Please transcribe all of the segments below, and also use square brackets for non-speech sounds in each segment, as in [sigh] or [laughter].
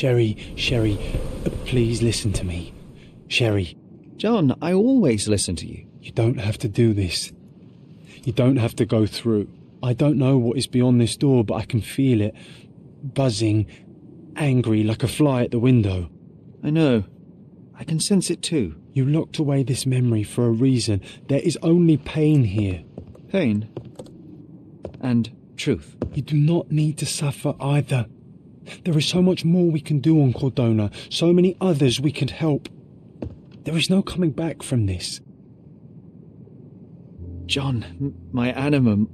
Sherry, Sherry, please listen to me. Sherry, John, I always listen to you. you don't have to do this. You don't have to go through. I don't know what is beyond this door, but I can feel it. Buzzing, angry, like a fly at the window. I know. I can sense it too. You locked away this memory for a reason. There is only pain here. Pain. And truth. You do not need to suffer either. There is so much more we can do on Cordona, so many others we could help. There is no coming back from this. John, my anima,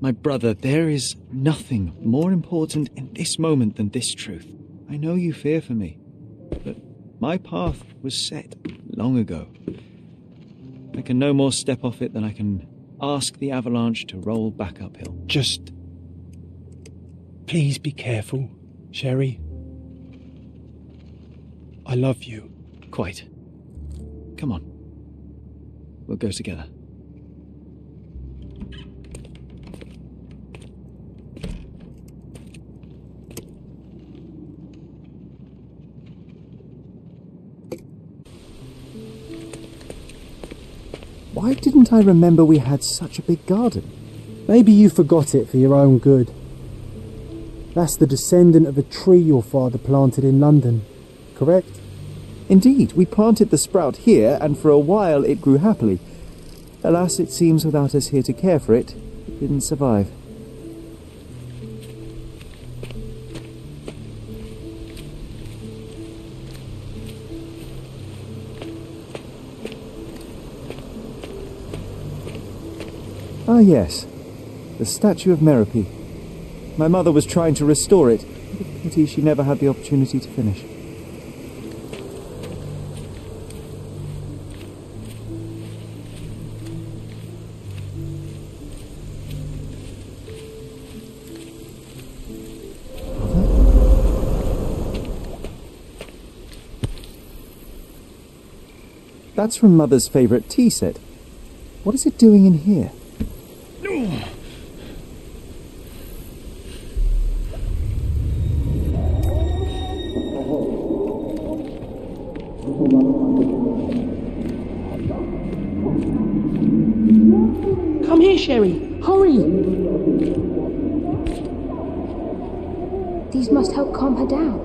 my brother, there is nothing more important in this moment than this truth. I know you fear for me, but my path was set long ago. I can no more step off it than I can ask the avalanche to roll back uphill. Just. Please be careful, Sherry. I love you. Quite. Come on. We'll go together. Why didn't I remember we had such a big garden? Maybe you forgot it for your own good. That's the descendant of a tree your father planted in London, correct? Indeed, we planted the sprout here, and for a while it grew happily. Alas, it seems without us here to care for it, it didn't survive. Ah, yes. The statue of Merope. My mother was trying to restore it. Pity she never had the opportunity to finish. That's from Mother's favourite tea set. What is it doing in here? These must help calm her down.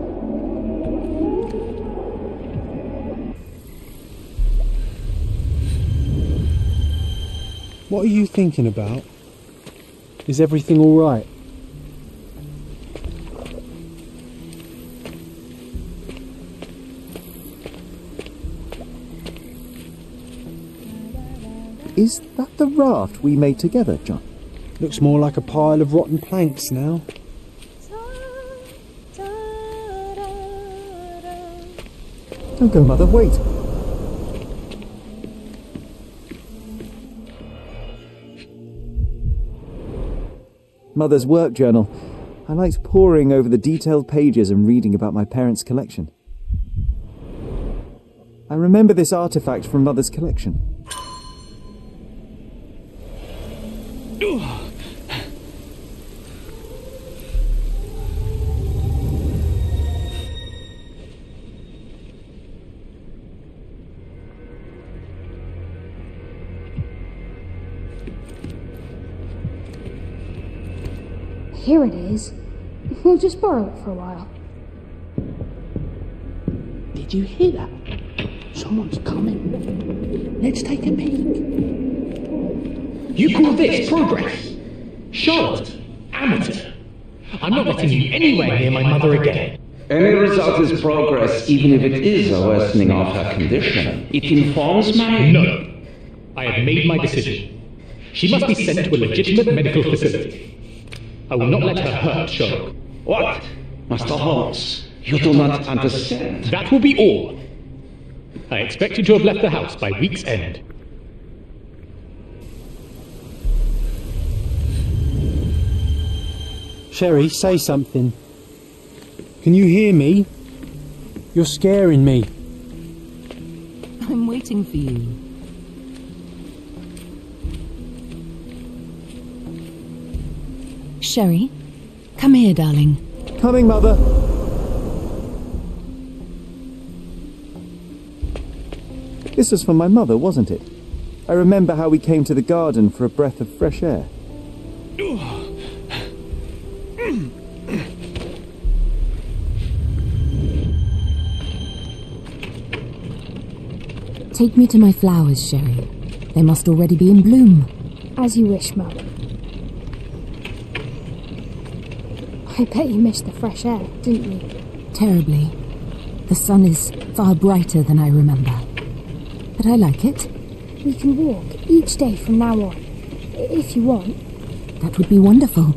What are you thinking about? Is everything all right? Is that the raft we made together, John? Looks more like a pile of rotten planks now. Go, Mother, wait. Mother's work journal. I liked poring over the detailed pages and reading about my parents' collection. I remember this artifact from Mother's collection. Here it is. We'll just borrow it for a while. Did you hear that? Someone's coming. Let's take a peek. You call this progress? Charlotte, amateur. I'm not letting you anywhere near my mother again. Any result is progress, even if it is a worsening of her condition. It informs my... No. I have made my decision. She must be sent to a legitimate medical facility. I will not let her hurt Sherlock. What? Master Holmes, you do not understand. That will be all. I expect you to have left the house by week's end. Sherry, say something. Can you hear me? You're scaring me. I'm waiting for you. Sherry, come here, darling. Coming, Mother. This was for my mother, wasn't it? I remember how we came to the garden for a breath of fresh air. Take me to my flowers, Sherry. They must already be in bloom. As you wish, Mother. I bet you missed the fresh air, didn't you? Terribly. The sun is far brighter than I remember. But I like it. We can walk each day from now on, if you want. That would be wonderful.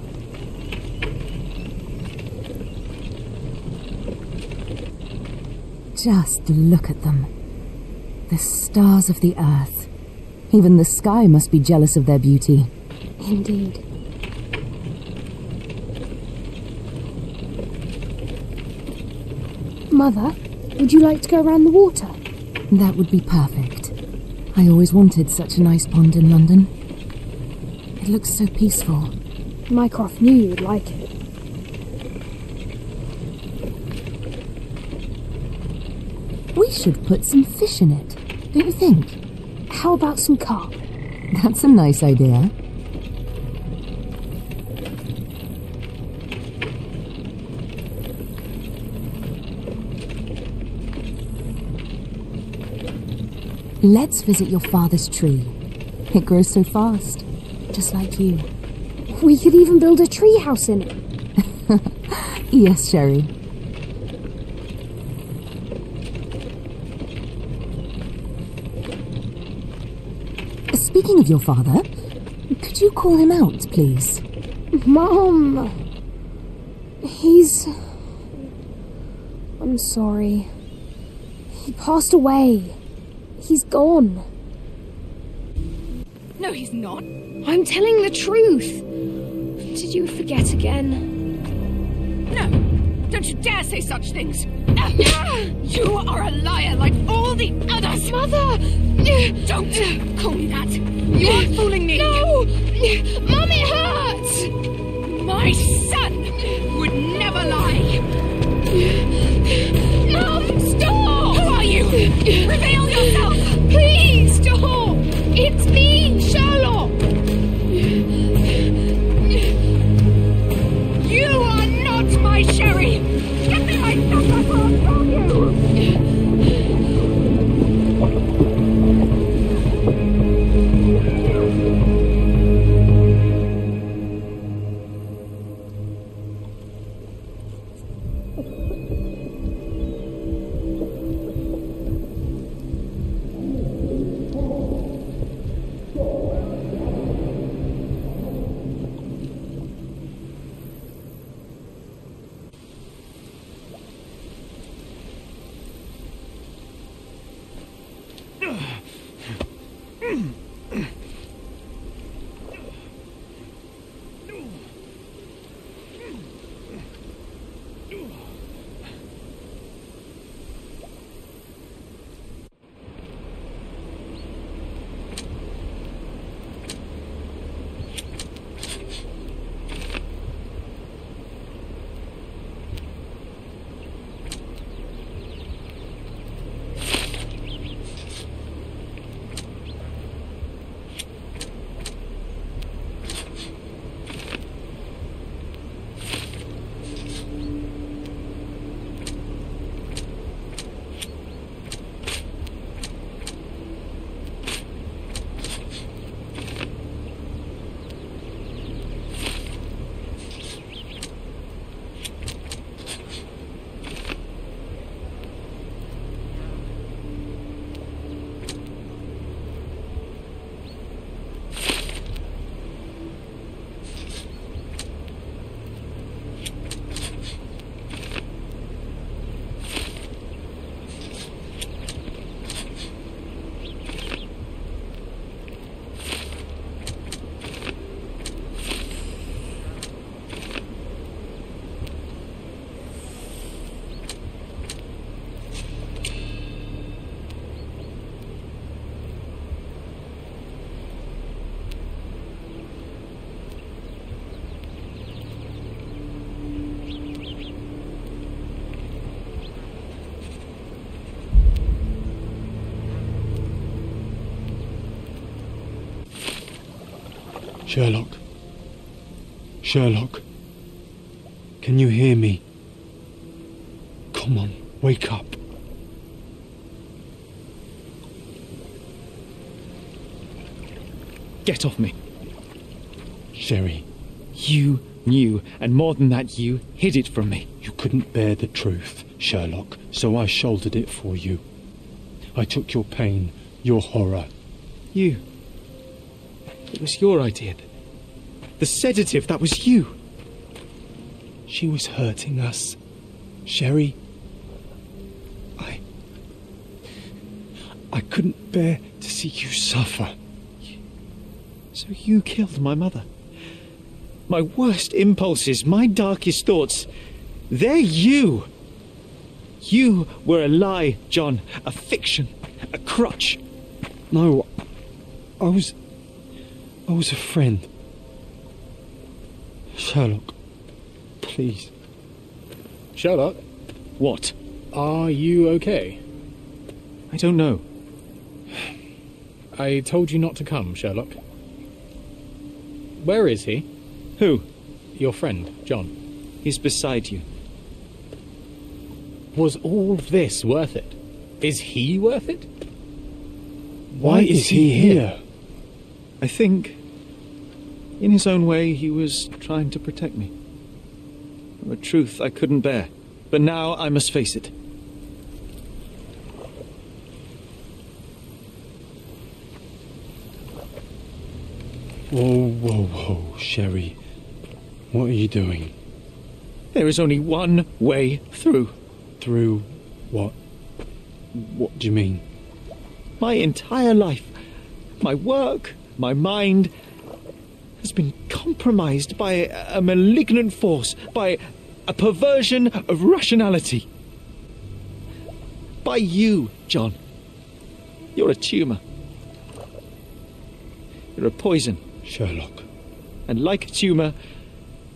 Just look at them. The stars of the earth. Even the sky must be jealous of their beauty. Indeed. Mother, would you like to go around the water? That would be perfect. I always wanted such a nice pond in London. It looks so peaceful. Mycroft knew you would like it. We should put some fish in it, don't you think? How about some carp? That's a nice idea. Let's visit your father's tree. It grows so fast, just like you. We could even build a tree house in it. [laughs] Yes, Sherry. Speaking of your father, could you call him out, please? Mom! He's. I'm sorry. He passed away. He's gone. No, he's not. I'm telling the truth. Did you forget again? No, don't you dare say such things. You are a liar like all the others. Mother! Don't call me that. You aren't fooling me. No! Mum, it hurts! My son would never lie. Mum, stop! Reveal yourself. Please stop! It's me, Sherlock! Sherlock. Sherlock. Can you hear me? Come on, wake up. Get off me. Sherry, You knew, and more than that, you hid it from me. you couldn't bear the truth, Sherlock, so I shouldered it for you. I took your pain, your horror. You. It was your idea. The sedative, that was you. She was hurting us. Sherry, I. I couldn't bear to see you suffer. So you killed my mother. My worst impulses, my darkest thoughts, they're you. You were a lie, John, a fiction, a crutch. No, I was. I was a friend. Sherlock, please. Sherlock, What? are you okay? I don't know. I told you not to come, Sherlock. Where is he? Who? Your friend, John. He's beside you. Was all this worth it? Is he worth it? Why is he here? I think, in his own way, he was trying to protect me. From a truth I couldn't bear. But now I must face it. Whoa, whoa, whoa, Sherry. What are you doing? There is only one way through. Through what? What do you mean? My entire life, my work, my mind, has been compromised by a, malignant force, by a perversion of rationality. By you, John. You're a tumour. You're a poison. Sherlock. And like a tumour,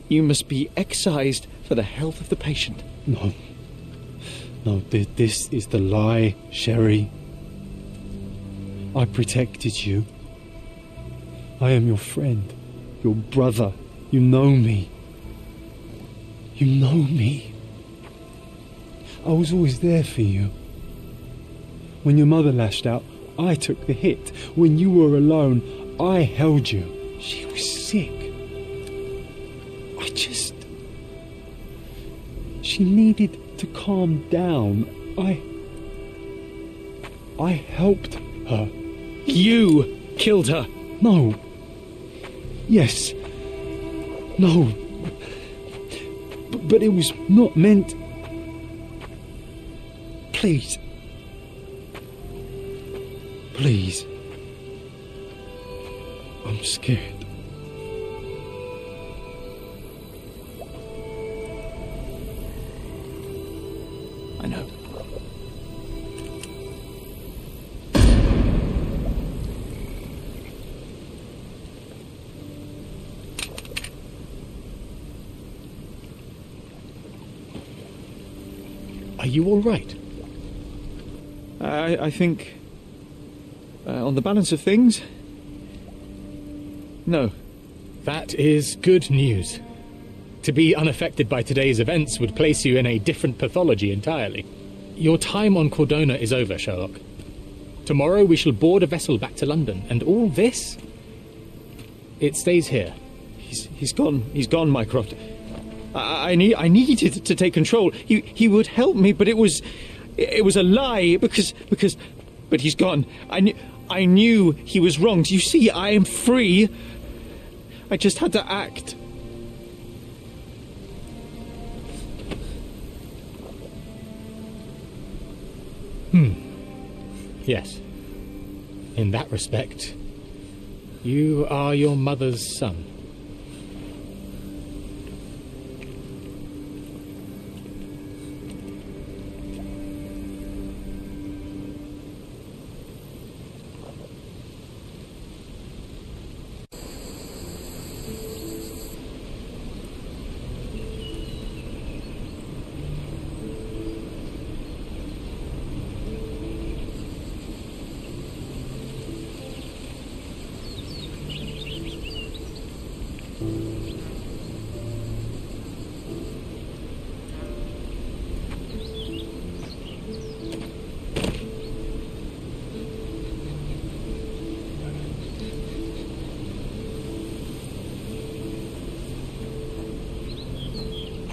you must be excised for the health of the patient. No. No, th- this is the lie, Sherry. I protected you. I am your friend, your brother. You know me. You know me. I was always there for you. When your mother lashed out, I took the hit. When you were alone, I held you. She was sick. I just. She needed to calm down. I. I helped her. You killed her. No. Yes. No. But, but it was not meant. Please. Please. I'm scared. You all right? I, I think, uh, on the balance of things, no. That is good news. To be unaffected by today's events would place you in a different pathology entirely. Your time on Cordona is over, Sherlock. Tomorrow we shall board a vessel back to London, and all this? It stays here. He's, he's gone. He's gone, Mycroft. I, I need. I needed to take control. He he would help me, but it was, it was a lie because because, but he's gone. I knew. I knew he was wrong. You see, I am free. I just had to act. Hmm. Yes. In that respect, you are your mother's son.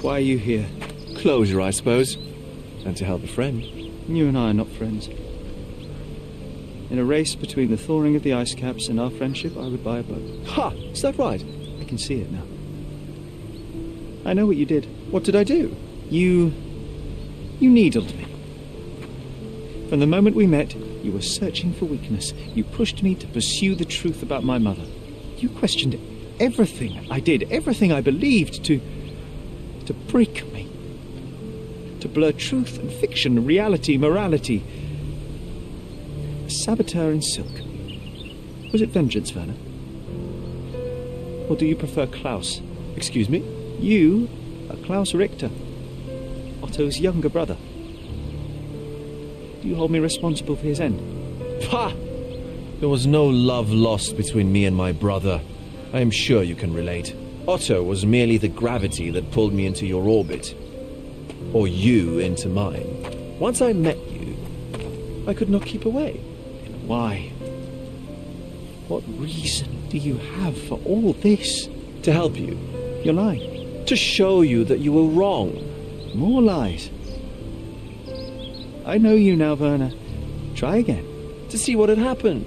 Why are you here? Closure, I suppose. And to help a friend. You and I are not friends. In a race between the thawing of the ice caps and our friendship, I would buy a boat. Ha! Is that right? I can see it now. I know what you did. What did I do? You. You needled me. From the moment we met, you were searching for weakness. You pushed me to pursue the truth about my mother. You questioned everything I did, everything I believed, to. To break me. To blur truth and fiction, reality, morality. A saboteur in silk. Was it vengeance, Werner? Or do you prefer Klaus? Excuse me? You are Klaus Richter, Otto's younger brother. Do you hold me responsible for his end? Ha! There was no love lost between me and my brother. I am sure you can relate. Otto was merely the gravity that pulled me into your orbit. Or you into mine. Once I met you, I could not keep away. Then why? What reason do you have for all this? To help you. You're lying. To show you that you were wrong. More lies. I know you now, Werner. Try again. To see what had happened.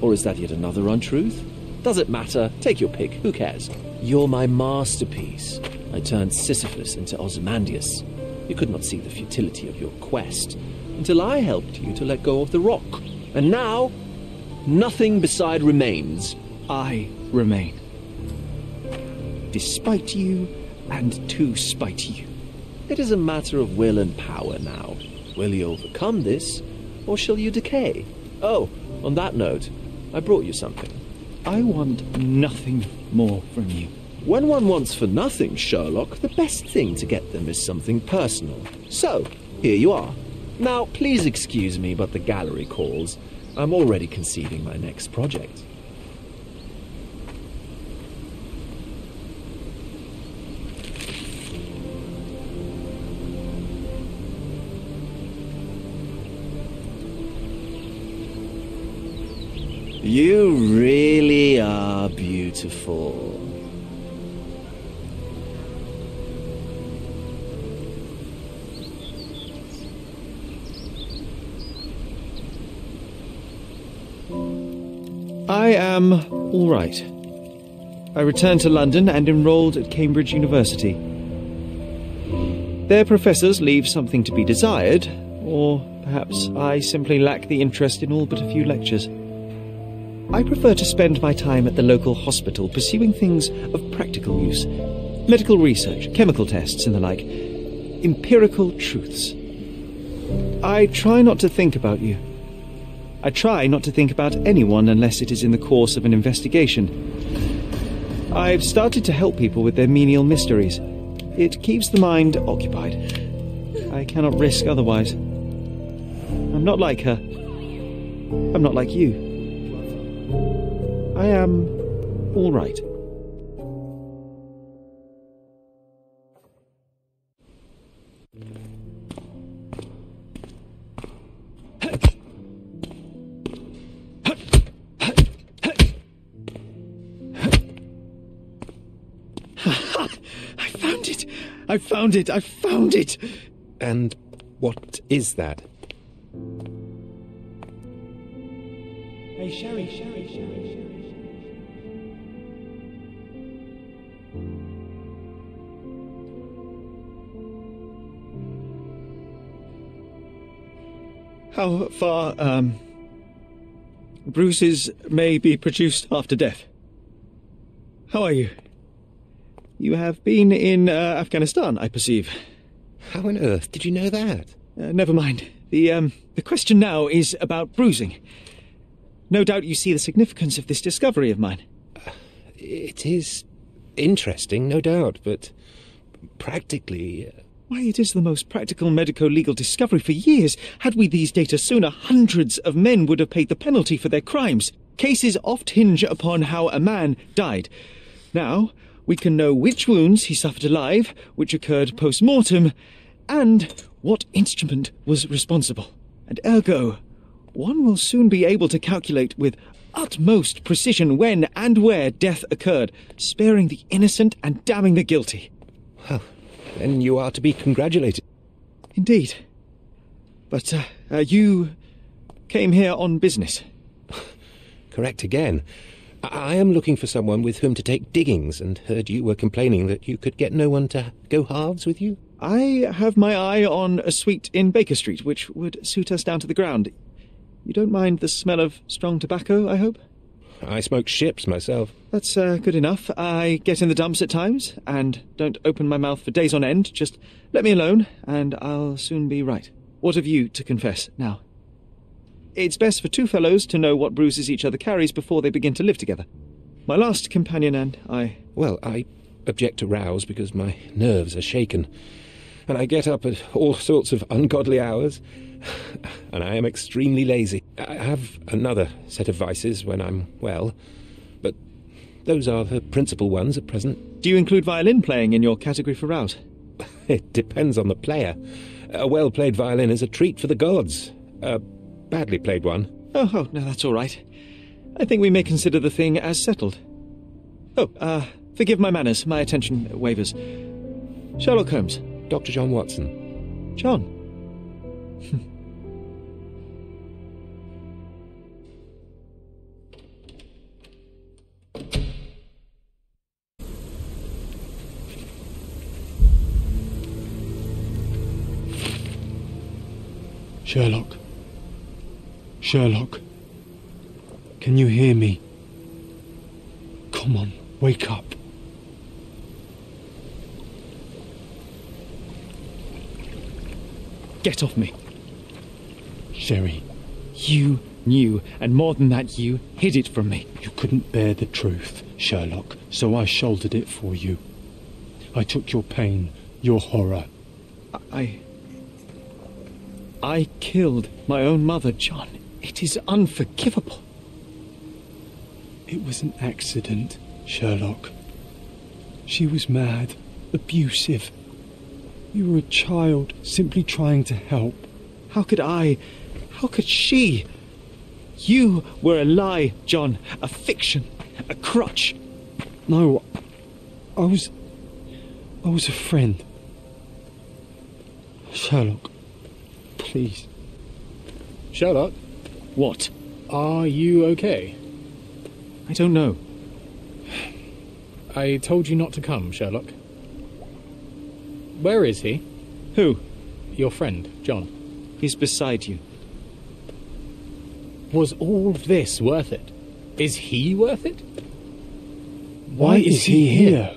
Or is that yet another untruth? Does it matter? Take your pick. Who cares? You're my masterpiece. I turned Sisyphus into Ozymandias. You could not see the futility of your quest until I helped you to let go of the rock. And now, nothing beside remains. I remain. Despite you, and to spite you. It is a matter of will and power now. Will you overcome this, or shall you decay? Oh, on that note, I brought you something. I want nothing more from you. When one wants for nothing, Sherlock, the best thing to get them is something personal. So, here you are. Now, please excuse me, but the gallery calls. I'm already conceiving my next project. You really are beautiful. I am all right. I returned to London and enrolled at Cambridge University. Their professors leave something to be desired, or perhaps I simply lack the interest in all but a few lectures. I prefer to spend my time at the local hospital pursuing things of practical use medical research, chemical tests, and the like. Empirical truths. I try not to think about you. I try not to think about anyone unless it is in the course of an investigation. I've started to help people with their menial mysteries. It keeps the mind occupied. I cannot risk otherwise. I'm not like her. I'm not like you. I am all right. I found it! I found it! I found it! And what is that? Hey, Sherry, Sherry. How far, um. Bruises may be produced after death. How are you? You have been in uh, Afghanistan, I perceive. How on earth did you know that? Uh, never mind. The, um, the question now is about bruising. No doubt you see the significance of this discovery of mine. It is interesting, no doubt, but practically. Why, it is the most practical medico legal discovery for years. Had we these data sooner, hundreds of men would have paid the penalty for their crimes. Cases oft hinge upon how a man died. Now, we can know which wounds he suffered alive, which occurred post mortem, and what instrument was responsible. And ergo, one will soon be able to calculate with utmost precision when and where death occurred, sparing the innocent and damning the guilty. Well, then you are to be congratulated. Indeed. But uh, uh, you came here on business. [laughs] Correct again. I-, I am looking for someone with whom to take diggings, and heard you were complaining that you could get no one to go halves with you. I have my eye on a suite in Baker Street, which would suit us down to the ground. You don't mind the smell of strong tobacco, I hope? I smoke ships myself. That's uh, good enough. I get in the dumps at times, and don't open my mouth for days on end. Just let me alone, and I'll soon be right. What have you to confess now? It's best for two fellows to know what bruises each other carries before they begin to live together. My last companion and I. Well, I object to rows because my nerves are shaken, and I get up at all sorts of ungodly hours, and I am extremely lazy. I have another set of vices when I'm well, but those are the principal ones at present. Do you include violin playing in your category for rouse? [laughs] It depends on the player. A well played violin is a treat for the gods. A badly played one. Oh, oh, no, that's all right. I think we may consider the thing as settled. Oh, uh, forgive my manners. My attention wavers. Sherlock Holmes. Dr. John Watson. John. [laughs] Sherlock. Sherlock. Can you hear me? Come on, wake up. Get off me. Sherry, You knew, and more than that, you hid it from me. you couldn't bear the truth, Sherlock, so I shouldered it for you. I took your pain, your horror. I. I killed my own mother, John. It is unforgivable. It was an accident, Sherlock. She was mad, abusive. You were a child, simply trying to help. How could I? How could she? You were a lie, John. A fiction. A crutch. No, I was. I was a friend. Sherlock, please. Sherlock, What? are you okay? I don't know. I told you not to come, Sherlock. Where is he? Who? Your friend, John. He's beside you. Was all this worth it? Is he worth it? Why is he here?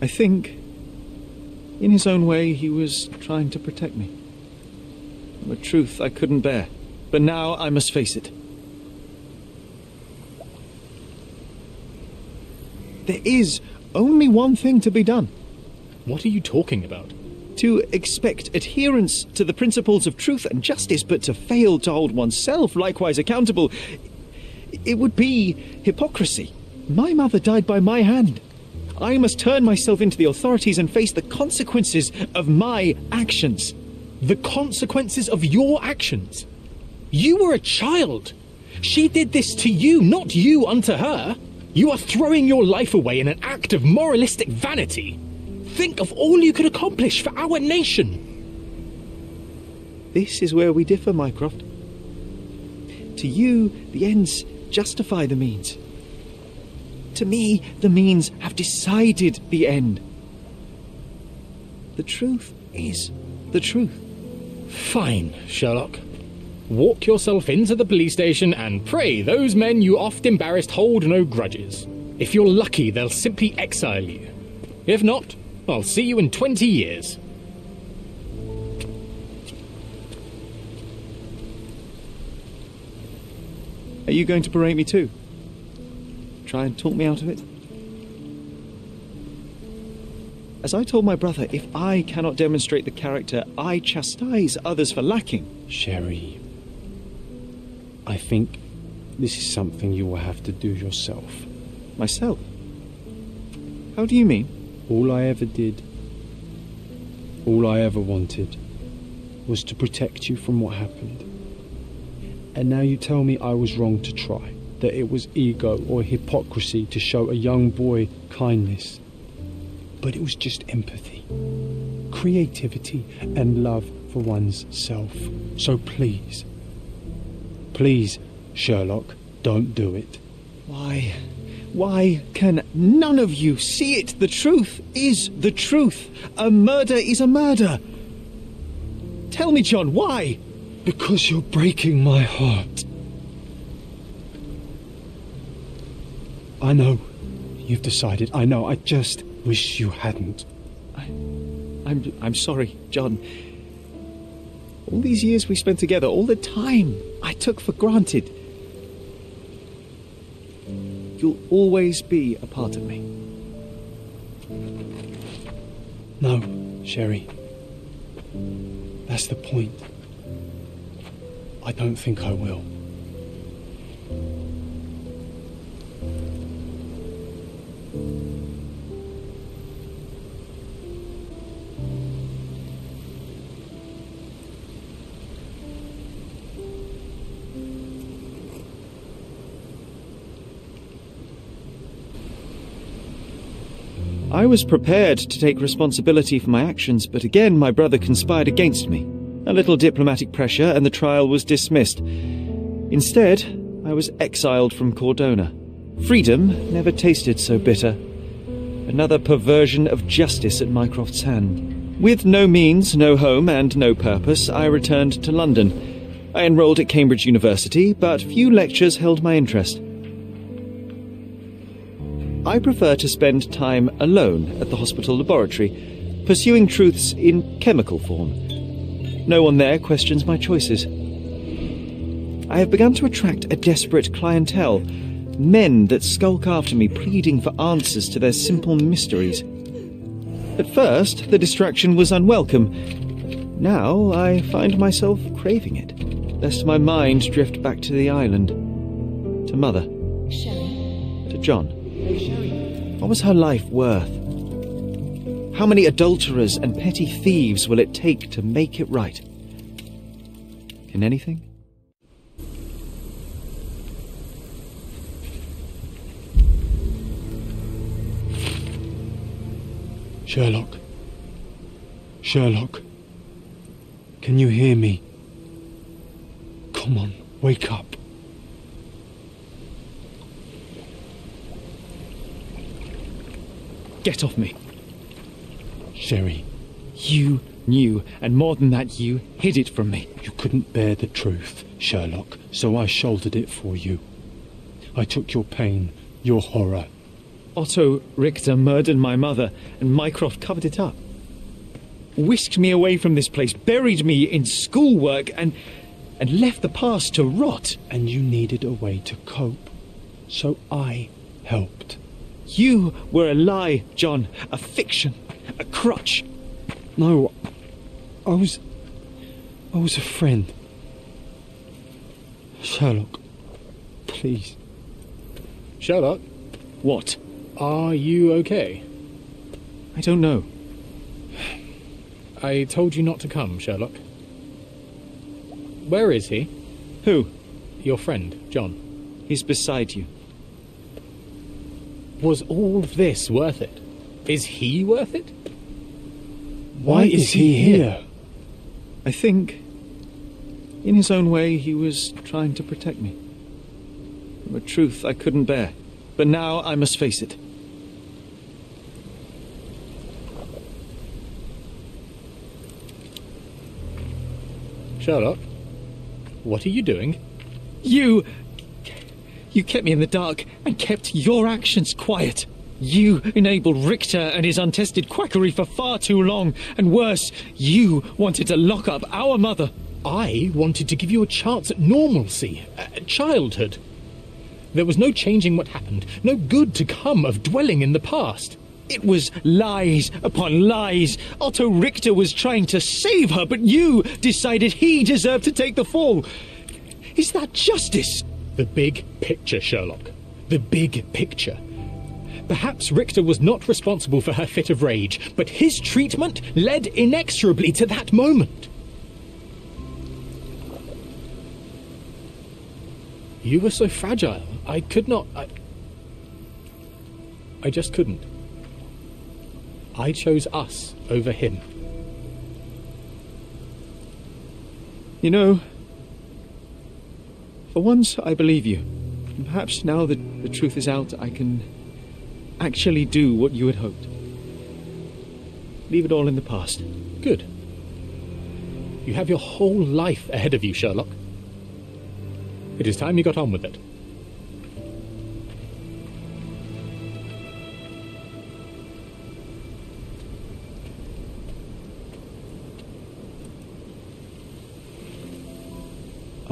I think, in his own way, he was trying to protect me. A truth I couldn't bear. But now I must face it. There is only one thing to be done. What are you talking about? To expect adherence to the principles of truth and justice, but to fail to hold oneself likewise accountable, it would be hypocrisy. My mother died by my hand. I must turn myself into the authorities and face the consequences of my actions. The consequences of your actions. You were a child. She did this to you, not you unto her. You are throwing your life away in an act of moralistic vanity. Think of all you could accomplish for our nation. This is where we differ, Mycroft. To you, the ends justify the means. To me, the means have decided the end. The truth is the truth. Fine, Sherlock. Walk yourself into the police station and pray those men you oft embarrassed hold no grudges. If you're lucky, they'll simply exile you. If not, I'll see you in 20 years. Are you going to berate me too? Try and talk me out of it? As I told my brother, if I cannot demonstrate the character I chastise others for lacking, Sherry, I think this is something you will have to do yourself. myself. How do you mean? All I ever did, all I ever wanted, was to protect you from what happened. And now you tell me I was wrong to try, that it was ego or hypocrisy to show a young boy kindness. But it was just empathy, creativity, and love for one's self. So please, please, Sherlock, don't do it. Why? Why can none of you see it? The truth is the truth. A murder is a murder. Tell me, John, why? Because you're breaking my heart. I know. You've decided. I know. I just wish you hadn't. I, I'm, I'm sorry, John. All these years we spent together, all the time I took for granted. You'll always be a part of me. No, Sherry. That's the point. I don't think I will. Was prepared to take responsibility for my actions, but again my brother conspired against me. A little diplomatic pressure, and the trial was dismissed. Instead, I was exiled from Cordona. Freedom never tasted so bitter. Another perversion of justice at Mycroft's hand. With no means, no home, and no purpose, I returned to London. I enrolled at Cambridge University, but few lectures held my interest. I prefer to spend time alone at the hospital laboratory, pursuing truths in chemical form. No one there questions my choices. I have begun to attract a desperate clientele men that skulk after me, pleading for answers to their simple mysteries. At first, the distraction was unwelcome. Now I find myself craving it, lest my mind drift back to the island, to Mother, to John. What was her life worth? How many adulterers and petty thieves will it take to make it right? Can anything? Sherlock. Sherlock. Can you hear me? Come on, wake up. Get off me. Sherry. You knew, and more than that, you hid it from me. You couldn't bear the truth, Sherlock, so I shouldered it for you. I took your pain, your horror. Otto Richter murdered my mother, and Mycroft covered it up. Whisked me away from this place, buried me in schoolwork, and and left the past to rot. And you needed a way to cope, so I helped. You were a lie, John, a fiction, a crutch. No, I was. I was a friend. Sherlock, please. Sherlock? What? Are you okay? I don't know. I told you not to come, Sherlock. Where is he? Who? Your friend, John. He's beside you. Was all this worth it? Is he worth it? Why is he here? I think, in his own way, he was trying to protect me. From a truth I couldn't bear. But now I must face it. Sherlock, what are you doing? You. You kept me in the dark and kept your actions quiet. You enabled Richter and his untested quackery for far too long, and worse, you wanted to lock up our mother. I wanted to give you a chance at normalcy, at childhood. There was no changing what happened, no good to come of dwelling in the past. It was lies upon lies. Otto Richter was trying to save her, but you decided he deserved to take the fall. Is that justice? The big picture, Sherlock. The big picture. Perhaps Richter was not responsible for her fit of rage, but his treatment led inexorably to that moment. You were so fragile. I could not. I, I just couldn't. I chose us over him. You know, for once I believe you. And perhaps now that the truth is out, I can actually do what you had hoped. Leave it all in the past. Good. You have your whole life ahead of you, Sherlock. It is time you got on with it.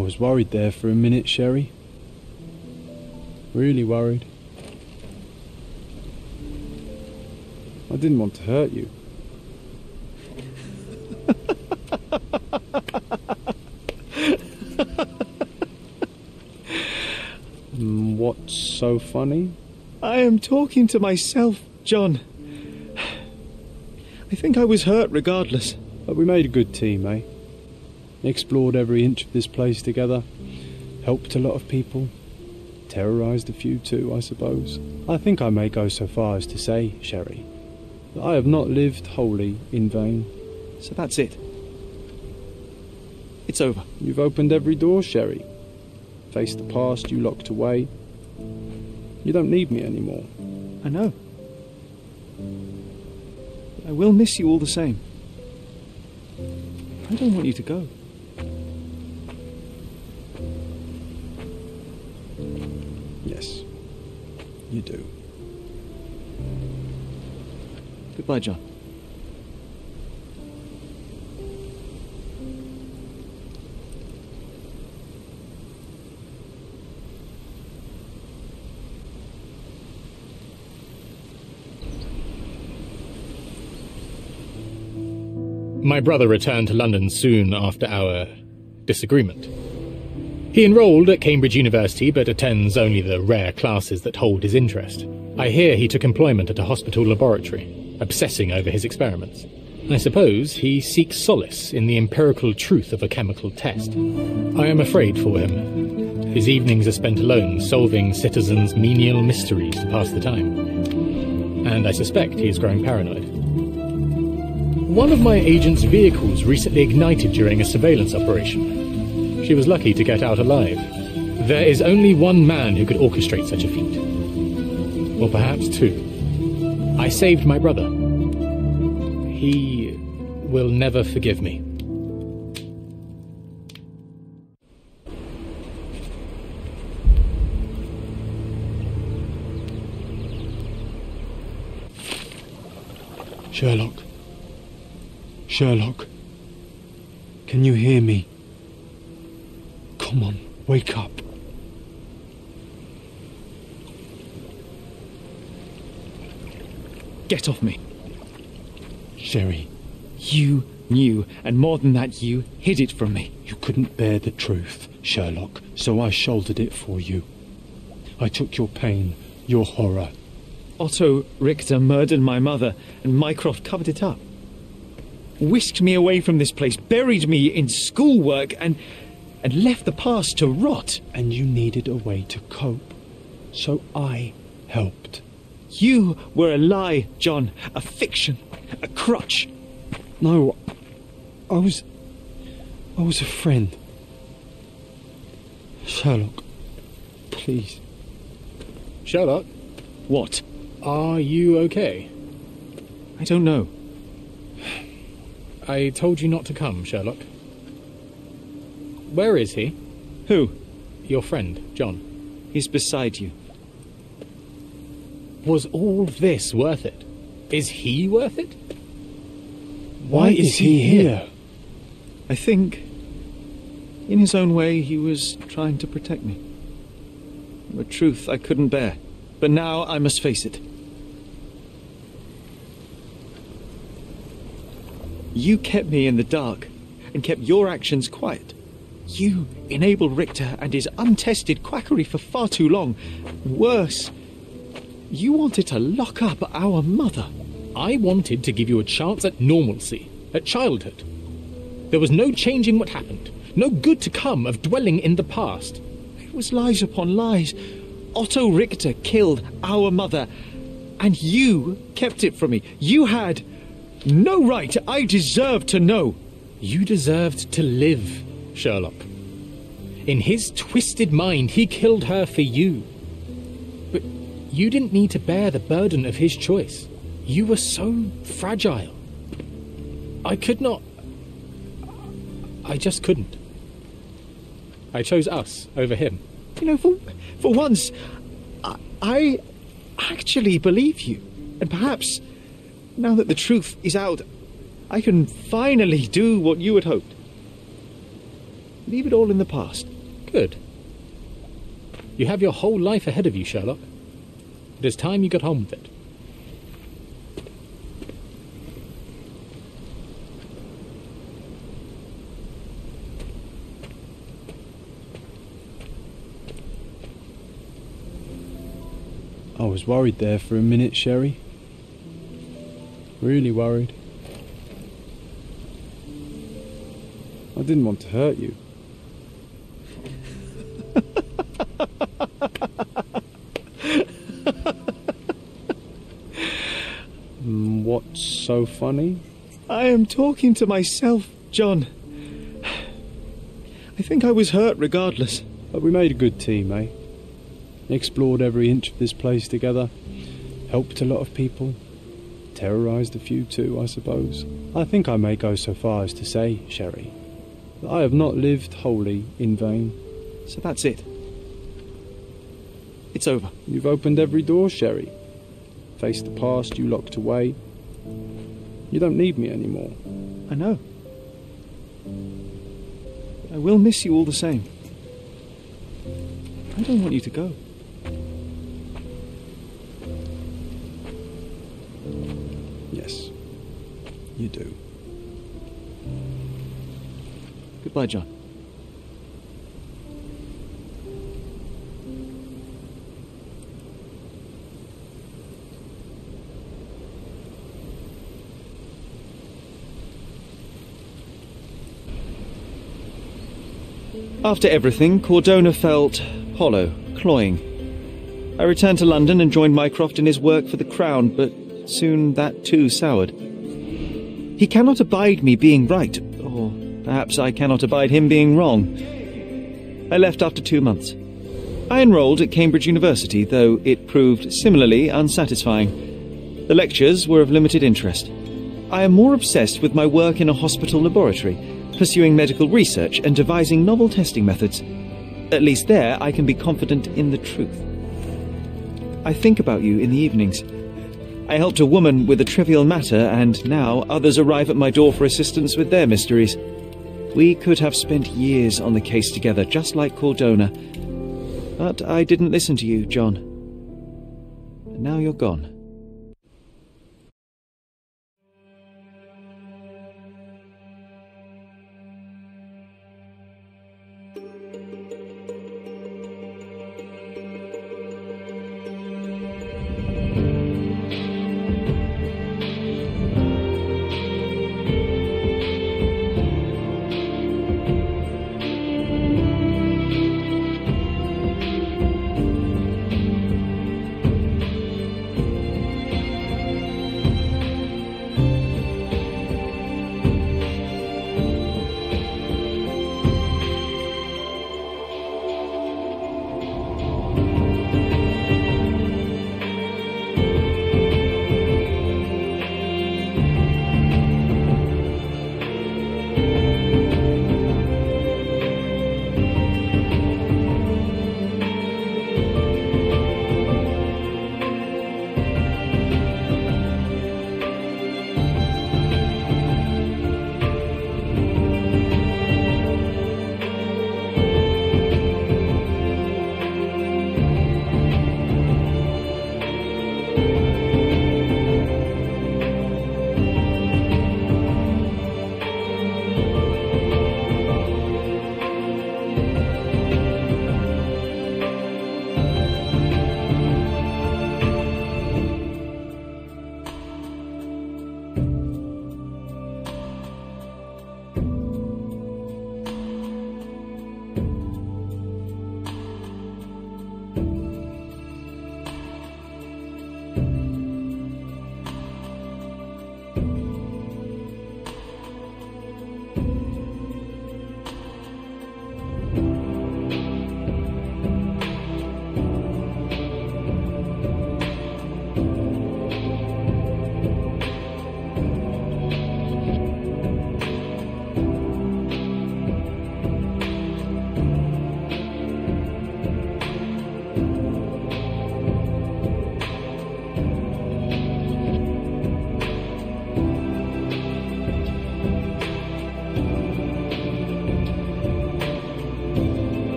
Was worried there for a minute, Sherry. Really worried. I didn't want to hurt you. Mm, What's so funny? I am talking to myself, John. I think I was hurt regardless. But we made a good team, eh? Explored every inch of this place together. Helped a lot of people. Terrorised a few too, I suppose. I think I may go so far as to say, Sherry, that I have not lived wholly in vain. So that's it. It's over. You've opened every door, Sherry. Faced the past you locked away. You don't need me anymore. I know. I will miss you all the same. I don't want you to go. You do. Goodbye, John. My brother returned to London soon after our disagreement. He enrolled at Cambridge University but attends only the rare classes that hold his interest. I hear he took employment at a hospital laboratory, obsessing over his experiments. I suppose he seeks solace in the empirical truth of a chemical test. I am afraid for him. His evenings are spent alone, solving citizens' menial mysteries to pass the time. And I suspect he is growing paranoid. One of my agent's vehicles recently ignited during a surveillance operation. She was lucky to get out alive. There is only one man who could orchestrate such a feat. Or perhaps two. I saved my brother. He will never forgive me. Sherlock. Sherlock. Can you hear me? Come on, wake up. Get off me. Sherry, You knew, and more than that, you hid it from me. you couldn't bear the truth, Sherlock, so I shouldered it for you. I took your pain, your horror. Otto Richter murdered my mother, and Mycroft covered it up. Whisked me away from this place, buried me in schoolwork, and and left the past to rot. And you needed a way to cope. So I helped. You were a lie, John, a fiction, a crutch. No, I was. I was a friend. Sherlock, please. Sherlock, What? are you okay? I don't know. I told you not to come, Sherlock. Where is he? Who? Your friend, John. He's beside you. Was all this worth it? Is he worth it? Why is he here? I think, in his own way, he was trying to protect me. A truth I couldn't bear. But now I must face it. You kept me in the dark and kept your actions quiet. You enabled Richter and his untested quackery for far too long. Worse, you wanted to lock up our mother. I wanted to give you a chance at normalcy, at childhood. There was no changing what happened, no good to come of dwelling in the past. It was lies upon lies. Otto Richter killed our mother, And you kept it from me. You had no right. I deserved to know. You deserved to live, Sherlock. In his twisted mind, he killed her for you. But you didn't need to bear the burden of his choice. You were so fragile. I could not. I just couldn't. I chose us over him. You know, for, for once, I, I actually believe you. And perhaps, now that the truth is out, I can finally do what you had hoped. Leave it all in the past. Good. You have your whole life ahead of you, Sherlock. It is time you got on with it. I was worried there for a minute, Sherry. Really worried. I didn't want to hurt you. Mm, What's so funny? I am talking to myself, John. I think I was hurt regardless. But we made a good team, eh? Explored every inch of this place together. Helped a lot of people. Terrorised a few too, I suppose. I think I may go so far as to say, Sherry, that I have not lived wholly in vain. So that's it. It's over. You've opened every door, Sherry. Faced the past you locked away. You don't need me anymore. I know. I will miss you all the same. I don't want you to go. Yes, you do. Goodbye, John. After everything, Cordona felt hollow, cloying. I returned to London and joined Mycroft in his work for the Crown, but soon that too soured. He cannot abide me being right, or perhaps I cannot abide him being wrong. I left after two months. I enrolled at Cambridge University, though it proved similarly unsatisfying. The lectures were of limited interest. I am more obsessed with my work in a hospital laboratory, pursuing medical research and devising novel testing methods. At least there I can be confident in the truth. I think about you in the evenings. I helped a woman with a trivial matter, and now others arrive at my door for assistance with their mysteries. We could have spent years on the case together, just like Cordona. But I didn't listen to you, John. And now you're gone.